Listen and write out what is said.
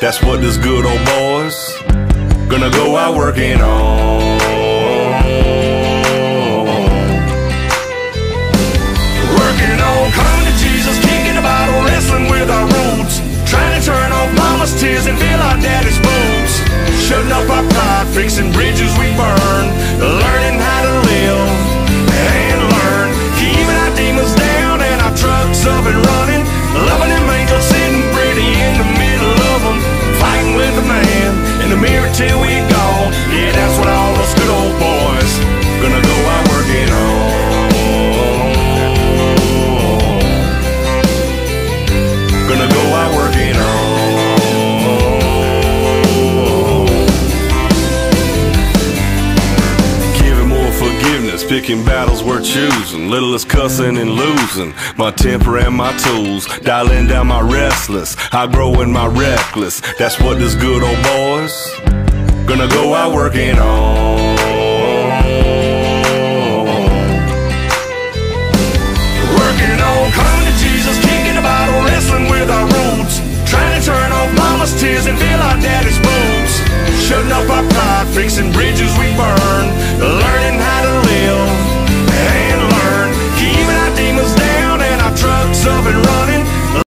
That's what this good old boy's gonna go out working on. Working on coming to Jesus, kicking the bottle, wrestling with our roots. Trying to turn off mama's tears and fill our daddy's boots. Shutting up our pride, fixing bridges we burn. Learning picking battles we're choosing. Little is cussing and losing. My temper and my tools, dialing down my restless. I grow in my reckless. That's what this good old boy's gonna go out working on. Working on coming to Jesus, kicking the bottle, wrestling with our roots. Trying to turn off mama's tears and fill our daddy's boots. Shutting up our pride, fixing bridges.